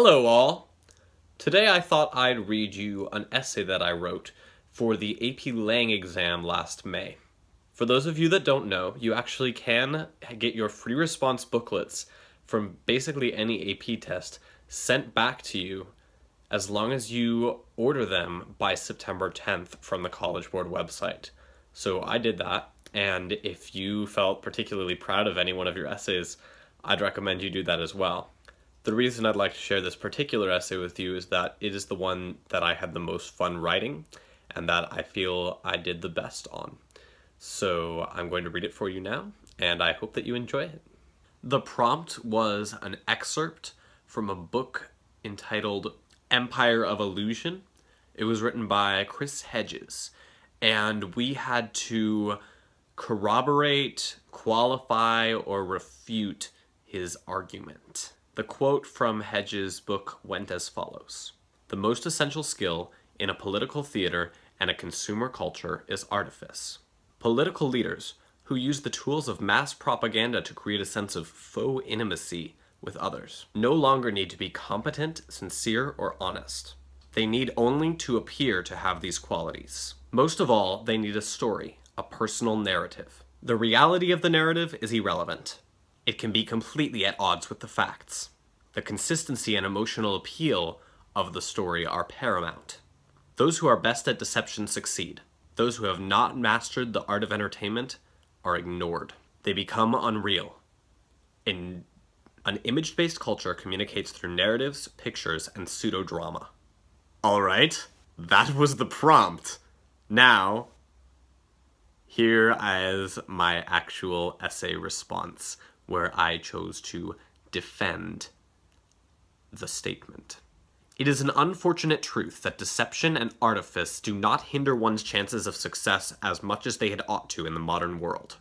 Hello all! Today I thought I'd read you an essay that I wrote for the AP Lang exam last May. For those of you that don't know, you actually can get your free response booklets from basically any AP test sent back to you as long as you order them by September 10th from the College Board website. So I did that, and if you felt particularly proud of any one of your essays, I'd recommend you do that as well. The reason I'd like to share this particular essay with you is that it is the one that I had the most fun writing and that I feel I did the best on. So I'm going to read it for you now, and I hope that you enjoy it. The prompt was an excerpt from a book entitled Empire of Illusion. It was written by Chris Hedges, and we had to corroborate, qualify, or refute his argument. The quote from Hedges' book went as follows The most essential skill in a political theater and a consumer culture is artifice. Political leaders who use the tools of mass propaganda to create a sense of faux intimacy with others no longer need to be competent, sincere, or honest. They need only to appear to have these qualities. Most of all, they need a story, a personal narrative. The reality of the narrative is irrelevant. It can be completely at odds with the facts. The consistency and emotional appeal of the story are paramount. Those who are best at deception succeed. Those who have not mastered the art of entertainment are ignored. They become unreal. In an image-based culture communicates through narratives, pictures, and pseudo-drama. Alright, that was the prompt. Now, here is my actual essay response where I chose to defend the statement. It is an unfortunate truth that deception and artifice do not hinder one's chances of success as much as they had ought to in the modern world.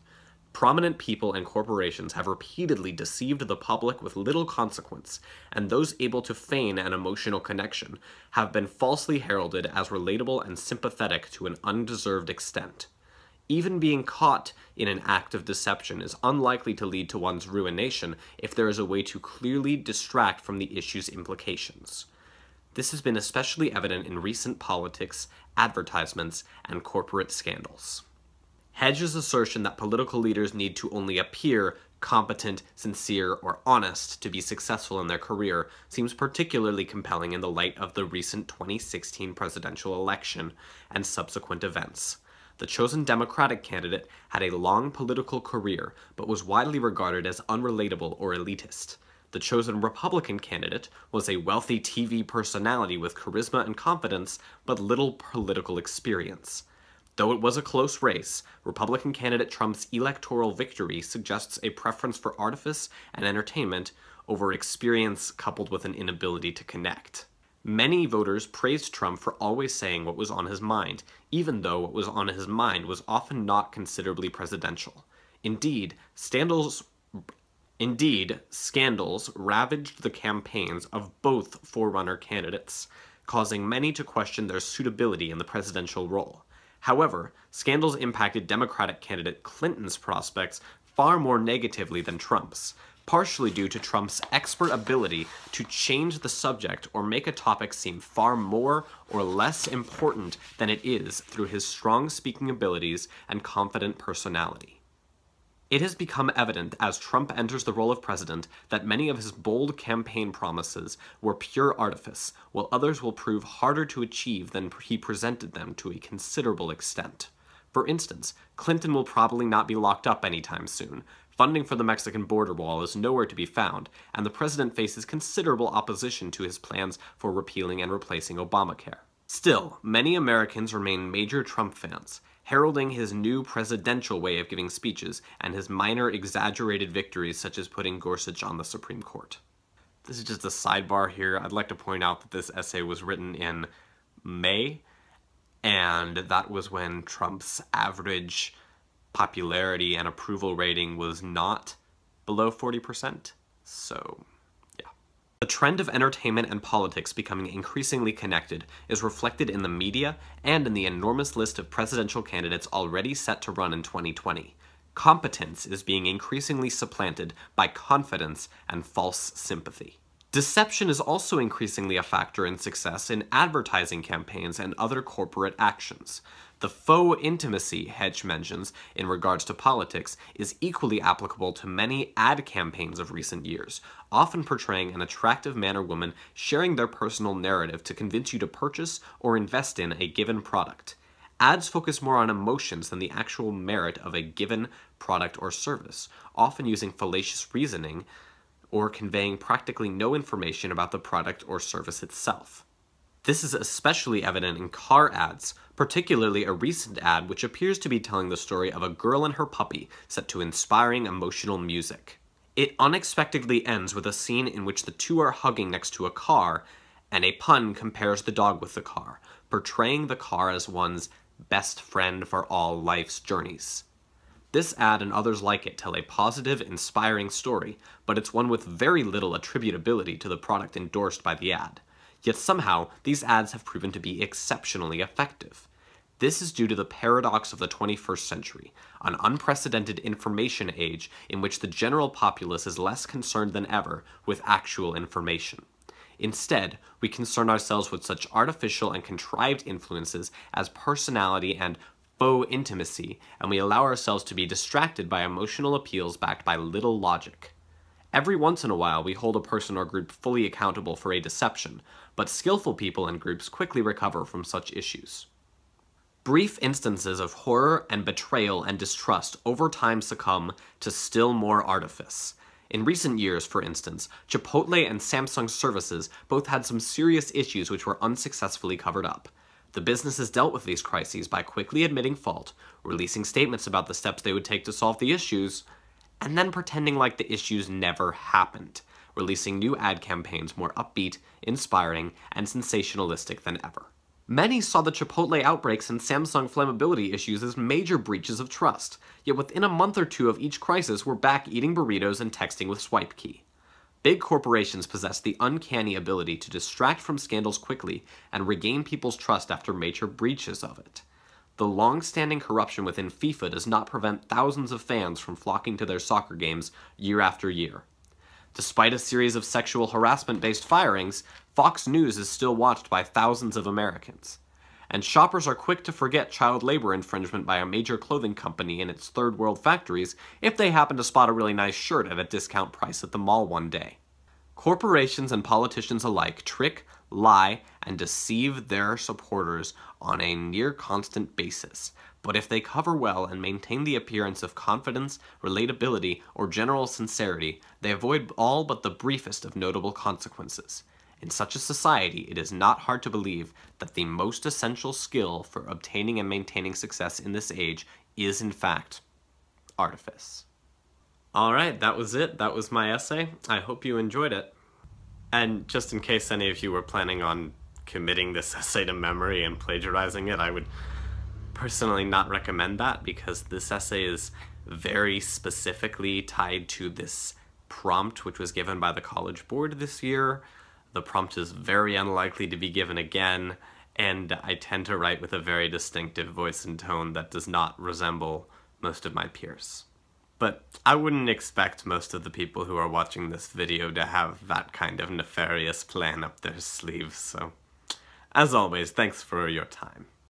Prominent people and corporations have repeatedly deceived the public with little consequence, and those able to feign an emotional connection have been falsely heralded as relatable and sympathetic to an undeserved extent. Even being caught in an act of deception is unlikely to lead to one's ruination if there is a way to clearly distract from the issue's implications. This has been especially evident in recent politics, advertisements, and corporate scandals. Hedges' assertion that political leaders need to only appear competent, sincere, or honest to be successful in their career seems particularly compelling in the light of the recent 2016 presidential election and subsequent events. The chosen Democratic candidate had a long political career, but was widely regarded as unrelatable or elitist. The chosen Republican candidate was a wealthy TV personality with charisma and confidence, but little political experience. Though it was a close race, Republican candidate Trump's electoral victory suggests a preference for artifice and entertainment over experience coupled with an inability to connect. Many voters praised Trump for always saying what was on his mind, even though what was on his mind was often not considerably presidential. Indeed, scandals Indeed, scandals ravaged the campaigns of both forerunner candidates, causing many to question their suitability in the presidential role. However, scandals impacted Democratic candidate Clinton's prospects far more negatively than Trump's, partially due to Trump's expert ability to change the subject or make a topic seem far more or less important than it is through his strong speaking abilities and confident personality. It has become evident as Trump enters the role of president that many of his bold campaign promises were pure artifice, while others will prove harder to achieve than he presented them to a considerable extent. For instance, Clinton will probably not be locked up anytime soon, Funding for the Mexican border wall is nowhere to be found, and the president faces considerable opposition to his plans for repealing and replacing Obamacare. Still, many Americans remain major Trump fans, heralding his new presidential way of giving speeches and his minor exaggerated victories such as putting Gorsuch on the Supreme Court. This is just a sidebar here. I'd like to point out that this essay was written in May, and that was when Trump's average popularity and approval rating was not below 40%. So, yeah. The trend of entertainment and politics becoming increasingly connected is reflected in the media and in the enormous list of presidential candidates already set to run in 2020. Competence is being increasingly supplanted by confidence and false sympathy. Deception is also increasingly a factor in success in advertising campaigns and other corporate actions. The faux intimacy Hedge mentions in regards to politics is equally applicable to many ad campaigns of recent years, often portraying an attractive man or woman sharing their personal narrative to convince you to purchase or invest in a given product. Ads focus more on emotions than the actual merit of a given product or service, often using fallacious reasoning or conveying practically no information about the product or service itself. This is especially evident in car ads, particularly a recent ad which appears to be telling the story of a girl and her puppy set to inspiring emotional music. It unexpectedly ends with a scene in which the two are hugging next to a car, and a pun compares the dog with the car, portraying the car as one's best friend for all life's journeys. This ad and others like it tell a positive, inspiring story, but it's one with very little attributability to the product endorsed by the ad. Yet somehow, these ads have proven to be exceptionally effective. This is due to the paradox of the 21st century, an unprecedented information age in which the general populace is less concerned than ever with actual information. Instead, we concern ourselves with such artificial and contrived influences as personality and faux intimacy, and we allow ourselves to be distracted by emotional appeals backed by little logic. Every once in a while, we hold a person or group fully accountable for a deception, but skillful people and groups quickly recover from such issues. Brief instances of horror and betrayal and distrust over time succumb to still more artifice. In recent years, for instance, Chipotle and Samsung services both had some serious issues which were unsuccessfully covered up. The businesses dealt with these crises by quickly admitting fault, releasing statements about the steps they would take to solve the issues, and then pretending like the issues never happened, releasing new ad campaigns more upbeat, inspiring, and sensationalistic than ever. Many saw the Chipotle outbreaks and Samsung flammability issues as major breaches of trust, yet within a month or two of each crisis we're back eating burritos and texting with SwipeKey. Big corporations possess the uncanny ability to distract from scandals quickly and regain people's trust after major breaches of it. The long-standing corruption within FIFA does not prevent thousands of fans from flocking to their soccer games year after year. Despite a series of sexual harassment-based firings, Fox News is still watched by thousands of Americans. And shoppers are quick to forget child labor infringement by a major clothing company in its third world factories if they happen to spot a really nice shirt at a discount price at the mall one day. Corporations and politicians alike trick, lie, and deceive their supporters on a near constant basis, but if they cover well and maintain the appearance of confidence, relatability, or general sincerity, they avoid all but the briefest of notable consequences. In such a society, it is not hard to believe that the most essential skill for obtaining and maintaining success in this age is, in fact, artifice. Alright, that was it. That was my essay. I hope you enjoyed it. And just in case any of you were planning on committing this essay to memory and plagiarizing it, I would personally not recommend that because this essay is very specifically tied to this prompt which was given by the College Board this year. The prompt is very unlikely to be given again, and I tend to write with a very distinctive voice and tone that does not resemble most of my peers. But I wouldn't expect most of the people who are watching this video to have that kind of nefarious plan up their sleeves, so... As always, thanks for your time.